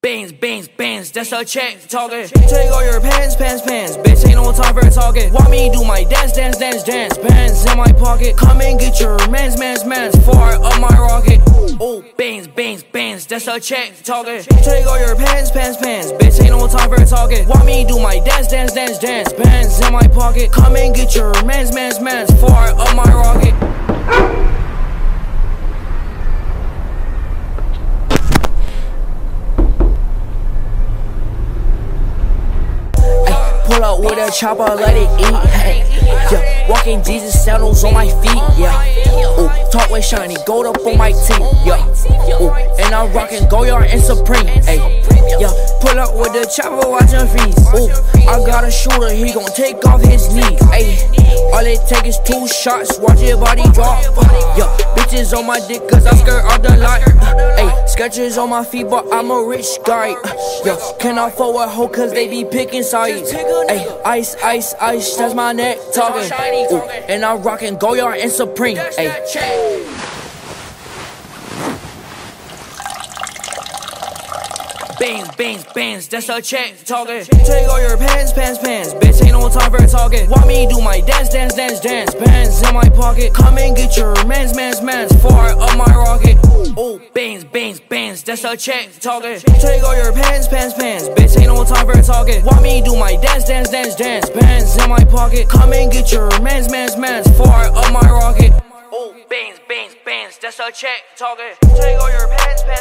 Bands, bands, bands, that's a check talking. Take all your pants, pants, pants. Bitch, ain't no time for talking. Want me do my dance, dance, dance, dance. Bands in my pocket. Come and get your mans, mans, mans. Far up my rocket. Oh, bands, bands, bands, that's a check talking. Take all your pants, pants, pants. Bitch, ain't no time for talking. Want me do my dance, dance, dance, dance. Bands in my pocket. Come and get your mans, mans, mans. Pull up with a chopper, let it eat. Hey, yeah, walking Jesus sandals on my feet. Yeah, ooh, talk with shiny gold up on my teeth. Yeah, ooh, and I'm rocking Goyard and Supreme. Hey, yeah, pull up with the chopper, watching fees. Ooh, I got a shooter, he gon' take off his knees. Hey, all it take is two shots, watch your body drop. Yeah, bitches on my dick, cause I skirt out the lot. Skechers on my feet, but I'm a rich guy. Yo, can I forward hoe, cause they be picking sides. Hey, ice, ice, ice, that's my neck talking. Ooh, and I'm rocking Goyard and Supreme. Hey. Bangs, bangs, bangs, that's a check talking. Take all your pants, pants, pants. Bitch, ain't no time for talking. Want me do my dance, dance, dance, dance. Bands in my pocket. Come and get your mans, mans, mans. Far up my rocket. Oh, bangs, bands, that's a check talking. Take all your pants, pants, pants. Bitch, ain't no time for talking. Want me do my dance, dance, dance, dance. Bands in my pocket. Come and get your mans, mans, mans. Far up my rocket. Oh, bands, bands, bands, that's a check talking. Take all your pants, pants,